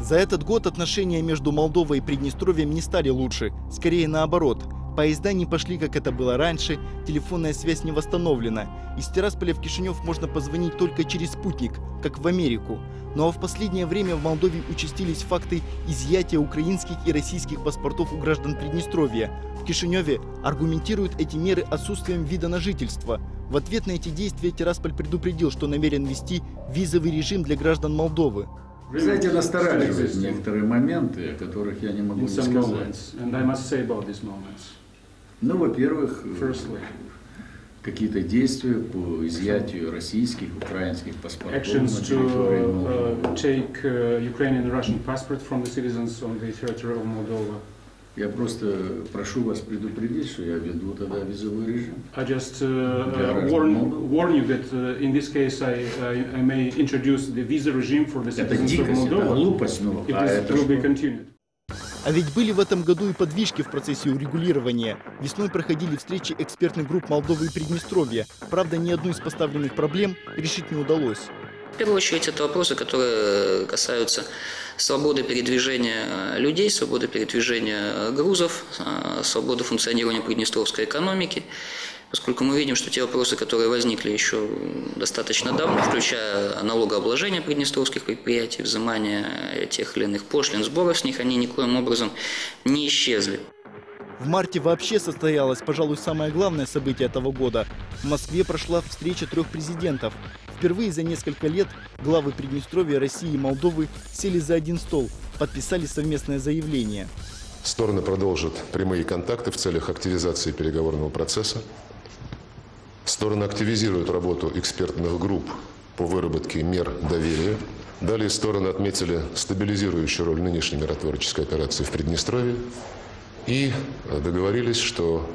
За этот год отношения между Молдовой и Приднестровьем не стали лучше, скорее наоборот. Поезда не пошли, как это было раньше, телефонная связь не восстановлена. Из Тирасполя в Кишинев можно позвонить только через спутник, как в Америку. Ну а в последнее время в Молдове участились факты изъятия украинских и российских паспортов у граждан Приднестровья. В Кишиневе аргументируют эти меры отсутствием вида на жительство. В ответ на эти действия Тирасполь предупредил, что намерен ввести визовый режим для граждан Молдовы. Знаете, настораживают некоторые моменты, о которых я не могу не сказать. Ну, во-первых, э, какие-то действия по изъятию российских, украинских паспортов actions на территории Молдовы. uh, take uh, Ukrainian and Russian passport from the citizens on the territory of Moldova. Я просто прошу вас предупредить, что я веду тогда визовый режим. I just uh, uh, warn, warn you that uh, in this case I, I, I may introduce the visa regime for the Это citizens of дикость, это Moldova глупость, ну, if а this это will be continued. А ведь были в этом году и подвижки в процессе урегулирования. Весной проходили встречи экспертных групп Молдовы и Приднестровья. Правда, ни одну из поставленных проблем решить не удалось. В первую очередь это вопросы, которые касаются свободы передвижения людей, свободы передвижения грузов, э, свободы функционирования приднестровской экономики. Поскольку мы видим, что те вопросы, которые возникли еще достаточно давно, включая налогообложение приднестровских предприятий, взимание тех или иных пошлин, сборов с них, они никоим образом не исчезли. В марте вообще состоялось, пожалуй, самое главное событие этого года. В Москве прошла встреча трех президентов. Впервые за несколько лет главы Приднестровья, России и Молдовы сели за один стол, подписали совместное заявление. Стороны продолжат прямые контакты в целях активизации переговорного процесса. Стороны активизируют работу экспертных групп по выработке мер доверия. Далее стороны отметили стабилизирующую роль нынешней миротворческой операции в Приднестровье и договорились, что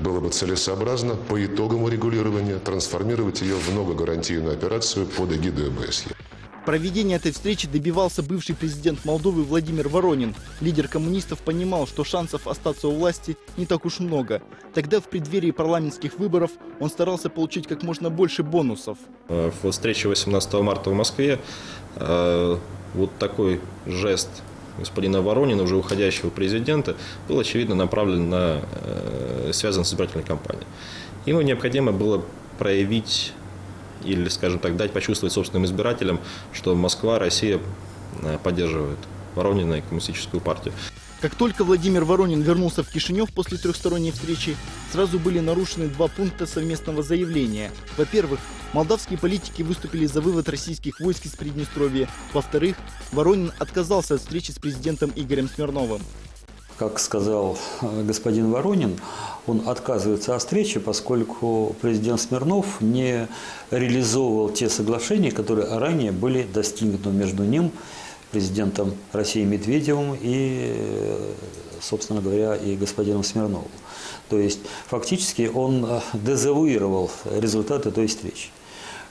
было бы целесообразно по итогам урегулирования трансформировать ее в многогарантийную операцию под эгидой ОБСЕ. Проведение этой встречи добивался бывший президент Молдовы Владимир Воронин. Лидер коммунистов понимал, что шансов остаться у власти не так уж много. Тогда в преддверии парламентских выборов он старался получить как можно больше бонусов. Э, В встрече 18 марта в Москве э, вот такой жест господина Воронина, уже уходящего президента, был очевидно направлен на э, связан с избирательной кампанией. Ему необходимо было проявить или, скажем так, дать почувствовать собственным избирателям, что Москва, Россия э, поддерживает Воронина и коммунистическую партию. Как только Владимир Воронин вернулся в Кишинев после трехсторонней встречи, сразу были нарушены два пункта совместного заявления. Во-первых, молдавские политики выступили за вывод российских войск из Приднестровья. Во-вторых, Воронин отказался от встречи с президентом Игорем Смирновым. Как сказал э, господин Воронин, он отказывается от встречи, поскольку президент Смирнов не реализовывал те соглашения, которые ранее были достигнуты между ним, президентом России Медведевым и, э, собственно говоря, и господином Смирновым. То есть фактически он э, дезавуировал результаты той встречи.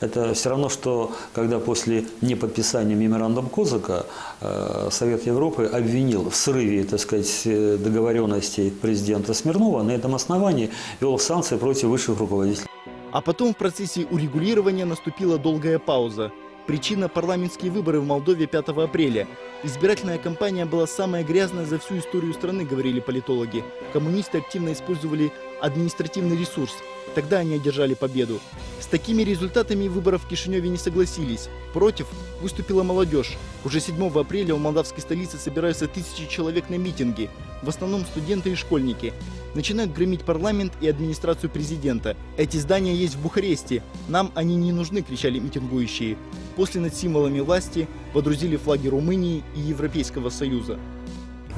Это все равно, что когда после неподписания меморандум Козака э, Совет Европы обвинил в срыве, так сказать, э, договоренностей президента Смирнова, на этом основании вел санкции против высших руководителей. А потом в процессе урегулирования наступила долгая пауза. Причина – парламентские выборы в Молдове 5 апреля. Избирательная кампания была самая грязная за всю историю страны, говорили политологи. Коммунисты активно использовали административный ресурс. Тогда они одержали победу. С такими результатами выборов в Кишиневе не согласились. Против выступила молодежь. Уже 7 апреля у молдавской столицы собираются тысячи человек на митинги. В основном студенты и школьники. Начинают громить парламент и администрацию президента. Эти здания есть в Бухаресте. Нам они не нужны, кричали митингующие. После над символами власти водрузили флаги Румынии и Европейского Союза.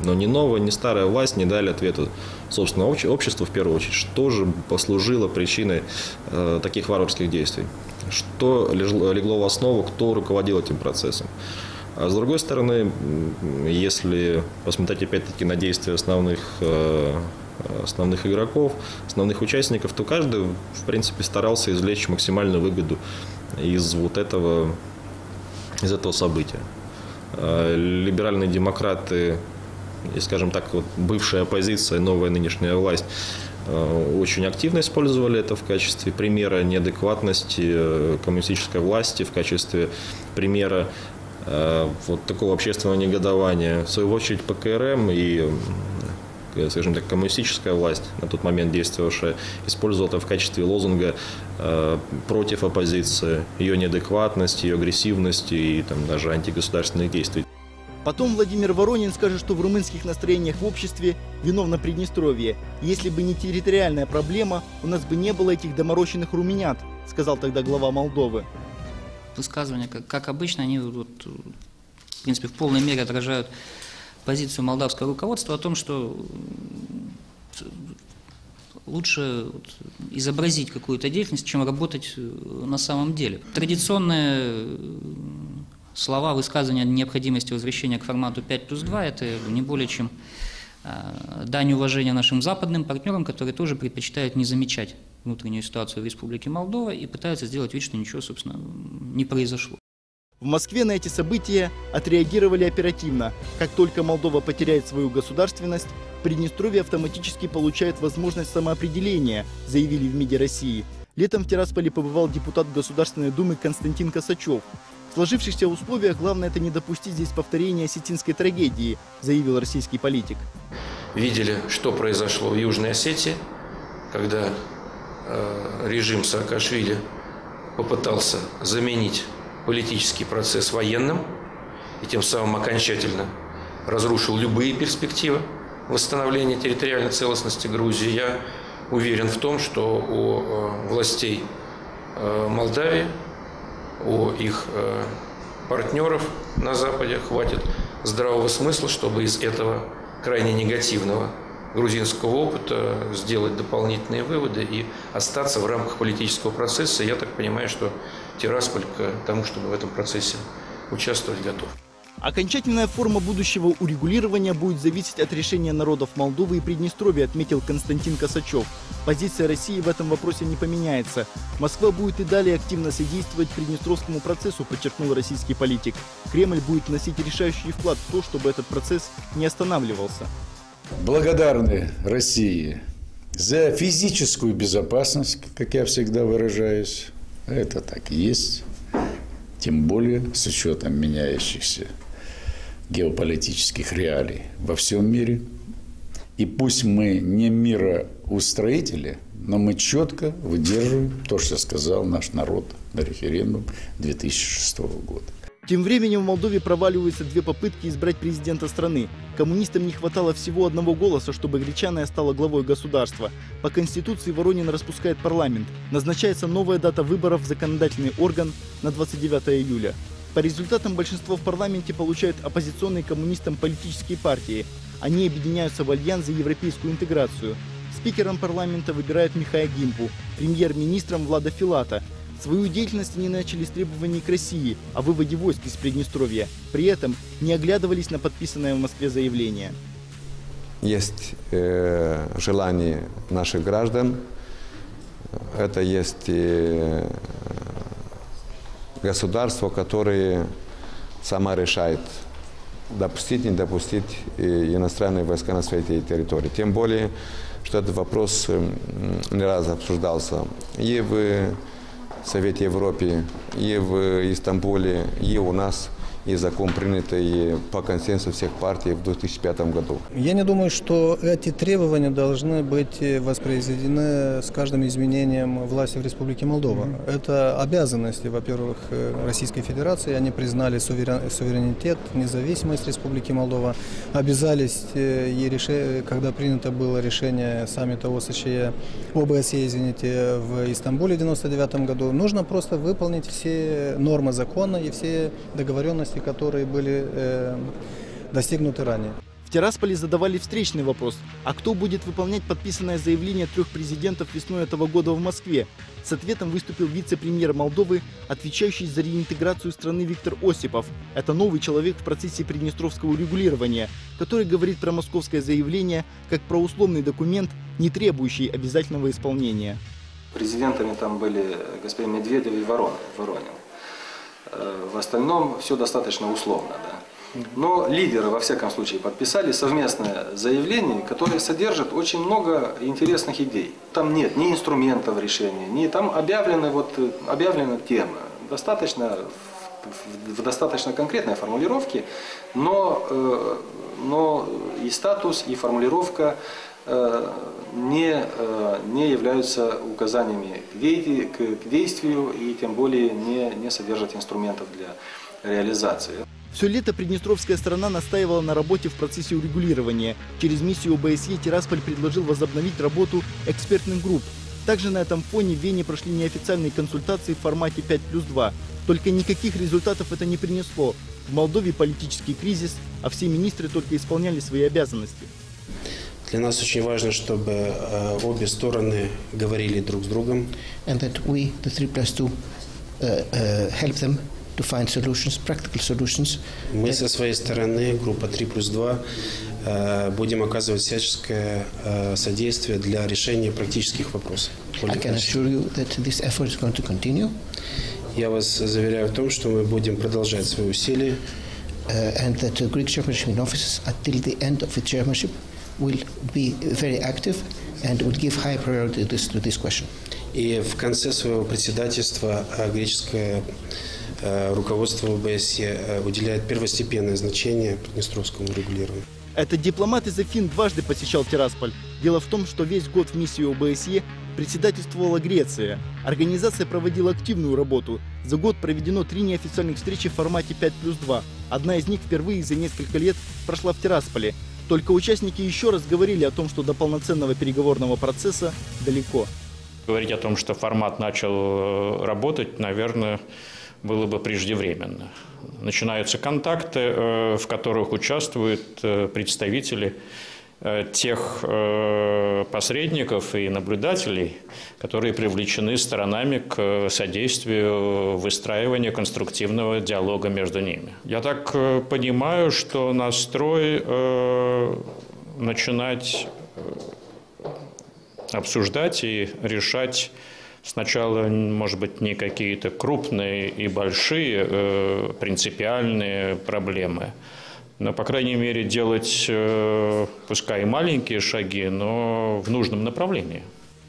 Но ни новая, ни старая власть не дали ответа собственного обще- обществу в первую очередь. Что же послужило причиной э, таких варварских действий? Что легло, в основу, кто руководил этим процессом? А с другой стороны, если посмотреть опять-таки на действия основных, э, основных игроков, основных участников, то каждый, в принципе, старался извлечь максимальную выгоду из вот этого, из этого события. Э, Либеральные демократы и, скажем так, вот бывшая оппозиция, новая нынешняя власть э, очень активно использовали это в качестве примера неадекватности э, коммунистической власти, в качестве примера э, вот такого общественного негодования. В свою очередь ПКРМ и скажем так, коммунистическая власть, на тот момент действовавшая, использовала это в качестве лозунга э, против оппозиции, ее неадекватности, ее агрессивности и там, даже антигосударственных действий. Потом Владимир Воронин скажет, что в румынских настроениях в обществе виновно Приднестровье. Если бы не территориальная проблема, у нас бы не было этих доморощенных руменят, сказал тогда глава Молдовы. Высказывания, как, как обычно, они вот, в принципе в полной мере отражают позицию молдавского руководства о том, что лучше изобразить какую-то деятельность, чем работать на самом деле. Традиционная слова высказывания о необходимости возвращения к формату 5 плюс 2 – это не более чем э, дань уважения нашим западным партнерам, которые тоже предпочитают не замечать внутреннюю ситуацию в Республике Молдова и пытаются сделать вид, что ничего, собственно, не произошло. В Москве на эти события отреагировали оперативно. Как только Молдова потеряет свою государственность, Приднестровье автоматически получает возможность самоопределения, заявили в МИДе России. Летом в Тирасполе побывал депутат Государственной Думы Константин Косачев. В сложившихся условиях главное это не допустить здесь повторения осетинской трагедии, заявил российский политик. Видели, что произошло в Южной Осетии, когда э, режим Саакашвили попытался заменить политический процесс военным и тем самым окончательно разрушил любые перспективы восстановления территориальной целостности Грузии. Я уверен в том, что у э, властей э, Молдавии у их э, партнеров на Западе хватит здравого смысла, чтобы из этого крайне негативного грузинского опыта сделать дополнительные выводы и остаться в рамках политического процесса. Я так понимаю, что Тирасполь к тому, чтобы в этом процессе участвовать, готов. Окончательная форма будущего урегулирования будет зависеть от решения народов Молдовы и Приднестровья, отметил Константин Косачев. Позиция России в этом вопросе не поменяется. Москва будет и далее активно содействовать Приднестровскому процессу, подчеркнул российский политик. Кремль будет вносить решающий вклад в то, чтобы этот процесс не останавливался. Благодарны России за физическую безопасность, как я всегда выражаюсь. Это так и есть. Тем более с учетом меняющихся геополитических реалий во всем мире. И пусть мы не мироустроители, но мы четко выдерживаем то, что сказал наш народ на референдум 2006 года. Тем временем в Молдове проваливаются две попытки избрать президента страны. Коммунистам не хватало всего одного голоса, чтобы Гречаная стала главой государства. По Конституции Воронин распускает парламент. Назначается новая дата выборов в законодательный орган на 29 июля. По результатам большинство в парламенте получают оппозиционные коммунистам политические партии. Они объединяются в альянс за европейскую интеграцию. Спикером парламента выбирают Михая Гимпу, премьер-министром Влада Филата. Свою деятельность они начали с требований к России о выводе войск из Приднестровья. При этом не оглядывались на подписанное в Москве заявление. Есть э, желание наших граждан, это есть э, государство, которое сама решает, допустить, не допустить иностранные войска на своей территории. Тем более, что этот вопрос не раз обсуждался и в Совете Европы, и в Истамбуле, и у нас – и закон, принятый по консенсусу всех партий в 2005 году. Я не думаю, что эти требования должны быть воспроизведены с каждым изменением власти в Республике Молдова. Mm-hmm. Это обязанности, во-первых, Российской Федерации. Они признали суверен, суверенитет, независимость Республики Молдова, обязались, э, когда принято было решение саммита ОСЧЕ, ОБСЕ, извините, в Истамбуле в 1999 году, нужно просто выполнить все нормы закона и все договоренности договоренности, которые были э, достигнуты ранее. В Тирасполе задавали встречный вопрос, а кто будет выполнять подписанное заявление трех президентов весной этого года в Москве? С ответом выступил вице-премьер Молдовы, отвечающий за реинтеграцию страны Виктор Осипов. Это новый человек в процессе приднестровского регулирования, который говорит про московское заявление как про условный документ, не требующий обязательного исполнения. Президентами там были господин Медведев и Воронин. Остальном все достаточно условно. Да. Но лидеры, во всяком случае, подписали совместное заявление, которое содержит очень много интересных идей. Там нет ни инструментов решения, ни там объявлены, вот, объявлена тема. Достаточно в достаточно конкретной формулировке, но, э, но и статус, и формулировка э, не, э, не являются указаниями к действию и тем более не, не содержат инструментов для реализации. Все лето приднестровская сторона настаивала на работе в процессе урегулирования. Через миссию ОБСЕ Тирасполь предложил возобновить работу экспертных групп. Также на этом фоне в Вене прошли неофициальные консультации в формате 5 плюс 2. Только никаких результатов это не принесло. В Молдове политический кризис, а все министры только исполняли свои обязанности. Для нас очень важно, чтобы э, обе стороны говорили друг с другом. And that we, the 3 plus 2, uh, uh, help them to find solutions, practical solutions. Мы со своей стороны, группа 3 плюс 2, будем оказывать всяческое содействие для решения практических вопросов. I can assure you that this effort is going to continue. Я вас заверяю в том, что мы будем продолжать свои усилия. Uh, and that the Greek chairmanship in office until the end of the chairmanship will be very active and will give high priority to this, to this question. И в конце своего председательства греческое руководство ОБСЕ уделяет первостепенное значение приднестровскому регулированию. Этот дипломат из Афин дважды посещал Тирасполь. Дело в том, что весь год в миссии ОБСЕ председательствовала Греция. Организация проводила активную работу. За год проведено три неофициальных встречи в формате 5 плюс 2. Одна из них впервые за несколько лет прошла в Тирасполе. Только участники еще раз говорили о том, что до полноценного переговорного процесса далеко. Говорить о том, что формат начал э, работать, наверное, было бы преждевременно. Начинаются контакты, э, в которых участвуют э, представители тех посредников и наблюдателей, которые привлечены сторонами к содействию выстраивания конструктивного диалога между ними. Я так понимаю, что настрой начинать обсуждать и решать сначала, может быть, не какие-то крупные и большие э, принципиальные проблемы, но, по крайней мере, делать, э, пускай и маленькие шаги, но в нужном направлении.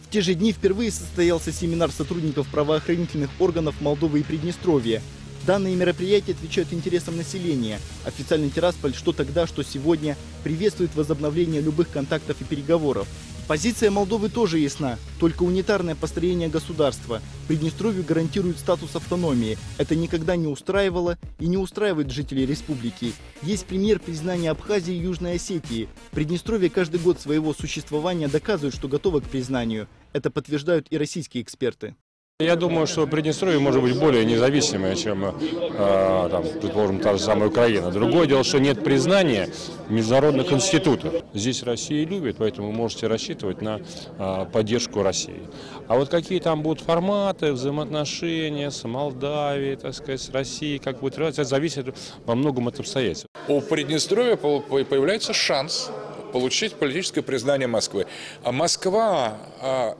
В те же дни впервые состоялся семинар сотрудников правоохранительных органов Молдовы и Приднестровья. Данные мероприятия отвечают интересам населения. Официальный Тирасполь что тогда, что сегодня приветствует возобновление любых контактов и переговоров. Позиция Молдовы тоже ясна. Только унитарное построение государства Приднестровью гарантирует статус автономии. Это никогда не устраивало и не устраивает жителей республики. Есть пример признания Абхазии и Южной Осетии. Приднестровье каждый год своего существования доказывает, что готово к признанию. Это подтверждают и российские эксперты. Я думаю, что Приднестровье может быть более независимое, чем, э, там, предположим, та же самая Украина. Другое дело, что нет признания международных институтов. Здесь Россия любит, поэтому вы можете рассчитывать на э, поддержку России. А вот какие там будут форматы, взаимоотношения с Молдавией, так сказать, с Россией, как будет развиваться, зависит во многом от обстоятельств. У Приднестровья появляется шанс получить политическое признание Москвы. А Москва а,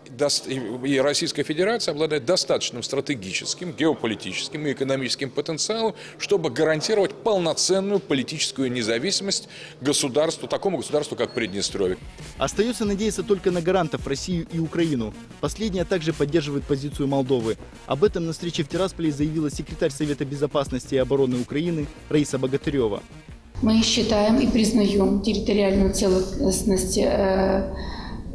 и Российская Федерация обладают достаточным стратегическим, геополитическим и экономическим потенциалом, чтобы гарантировать полноценную политическую независимость государству, такому государству, как Приднестровье. Остается надеяться только на гарантов Россию и Украину. Последняя также поддерживает позицию Молдовы. Об этом на встрече в Тирасполе заявила секретарь Совета безопасности и обороны Украины Раиса Богатырева. Мы считаем и признаем территориальную целостность э,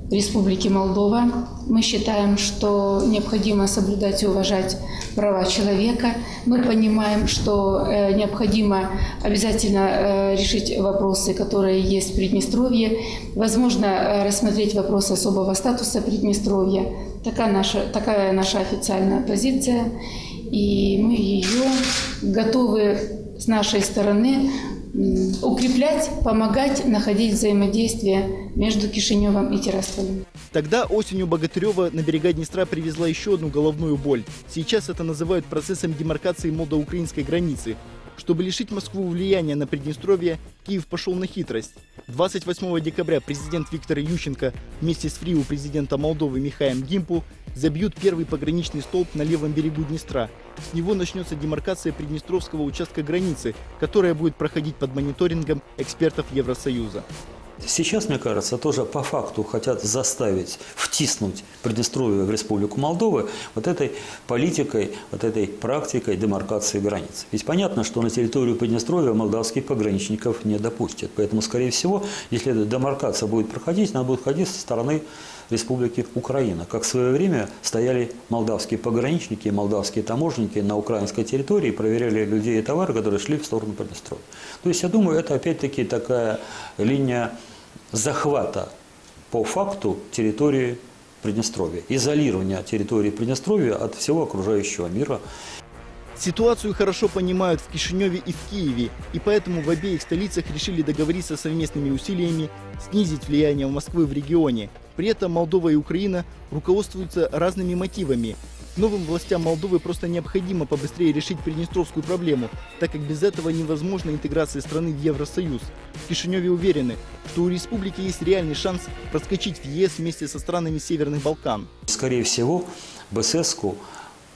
Республики Молдова. Мы считаем, что необходимо соблюдать и уважать права человека. Мы понимаем, что э, необходимо обязательно э, решить вопросы, которые есть в Приднестровье. Возможно, рассмотреть вопрос особого статуса Приднестровья. Такая наша, такая наша официальная позиция. И мы ее готовы с нашей стороны укреплять, помогать находить взаимодействие между Кишиневым и Тирасполем. Тогда осенью Богатырева на берега Днестра привезла еще одну головную боль. Сейчас это называют процессом демаркации молдо-украинской границы. Чтобы лишить Москву влияния на Приднестровье, Киев пошел на хитрость. 28 декабря президент Виктор Ющенко вместе с фриу президента Молдовы Михаем Гимпу забьют первый пограничный столб на левом берегу Днестра. С него начнется демаркация Приднестровского участка границы, которая будет проходить под мониторингом экспертов Евросоюза. Сейчас, мне кажется, тоже по факту хотят заставить, втиснуть Приднестровье в Республику Молдовы вот этой политикой, вот этой практикой демаркации границ. Ведь понятно, что на территорию Приднестровья молдавских пограничников не допустят. Поэтому, скорее всего, если эта демаркация будет проходить, она будет ходить со стороны Республики Украина. Как в свое время стояли молдавские пограничники, молдавские таможенники на украинской территории, проверяли людей и товары, которые шли в сторону Приднестровья. То есть, я думаю, это опять-таки такая линия захвата по факту территории Приднестровья, изолирования территории Приднестровья от всего окружающего мира. Ситуацию хорошо понимают в Кишиневе и в Киеве, и поэтому в обеих столицах решили договориться совместными усилиями снизить влияние Москвы в регионе. При этом Молдова и Украина руководствуются разными мотивами. Новым властям Молдовы просто необходимо побыстрее решить приднестровскую проблему, так как без этого невозможна интеграция страны в Евросоюз. В Кишиневе уверены, что у республики есть реальный шанс проскочить в ЕС вместе со странами Северных Балкан. Скорее всего, БССКу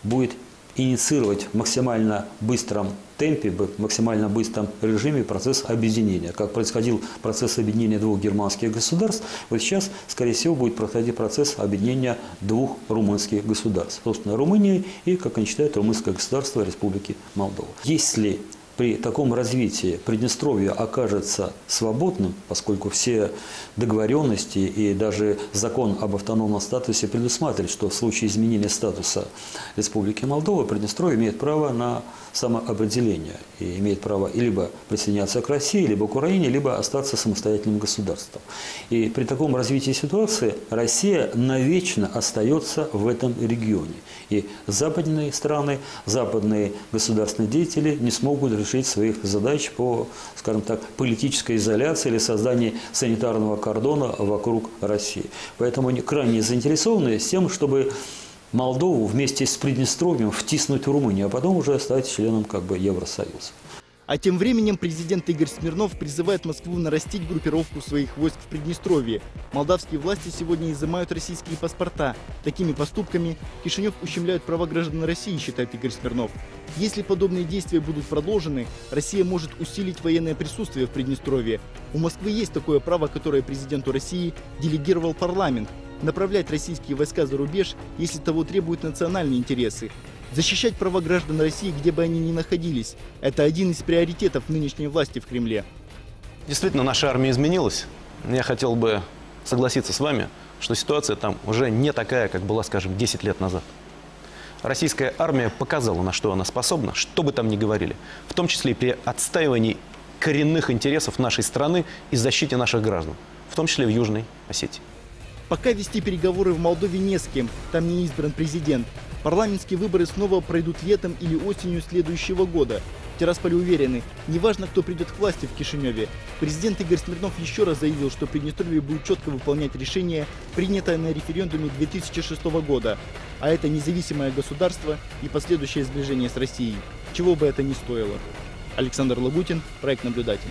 будет инициировать в максимально быстром темпе, в максимально быстром режиме процесс объединения. Как происходил процесс объединения двух германских государств, вот сейчас, скорее всего, будет происходить процесс объединения двух румынских государств. Собственно, Румынии и, как они считают, румынское государство Республики Молдова. Если при таком развитии Приднестровье окажется свободным, поскольку все договоренности и даже закон об автономном статусе предусматривает, что в случае изменения статуса Республики Молдова Приднестровье имеет право на самоопределение и имеет право либо присоединяться к России, либо к Украине, либо остаться самостоятельным государством. И при таком развитии ситуации Россия навечно остается в этом регионе. И западные страны, западные государственные деятели не смогут решить своих задач по, скажем так, политической изоляции или создании санитарного кордона вокруг России. Поэтому они крайне заинтересованы с тем, чтобы Молдову вместе с Приднестровьем втиснуть в Румынию, а потом уже стать членом как бы Евросоюза. А тем временем президент Игорь Смирнов призывает Москву нарастить группировку своих войск в Приднестровье. Молдавские власти сегодня изымают российские паспорта. Такими поступками Кишинев ущемляет права граждан России, считает Игорь Смирнов. Если подобные действия будут продолжены, Россия может усилить военное присутствие в Приднестровье. У Москвы есть такое право, которое президенту России делегировал парламент направлять российские войска за рубеж, если того требуют национальные интересы. Защищать права граждан России, где бы они ни находились, это один из приоритетов нынешней власти в Кремле. Действительно, наша армия изменилась. Я хотел бы согласиться с вами, что ситуация там уже не такая, как была, скажем, 10 лет назад. Российская армия показала, на что она способна, что бы там ни говорили, в том числе и при отстаивании коренных интересов нашей страны и защите наших граждан, в том числе в Южной Осетии. Пока вести переговоры в Молдове не с кем, там не избран президент. Парламентские выборы снова пройдут летом или осенью следующего года. В уверены, неважно, кто придет к власти в Кишиневе. Президент Игорь Смирнов еще раз заявил, что Приднестровье будет четко выполнять решение, принятое на референдуме 2006 года. А это независимое государство и последующее сближение с Россией. Чего бы это ни стоило. Александр Лагутин, проект «Наблюдатель».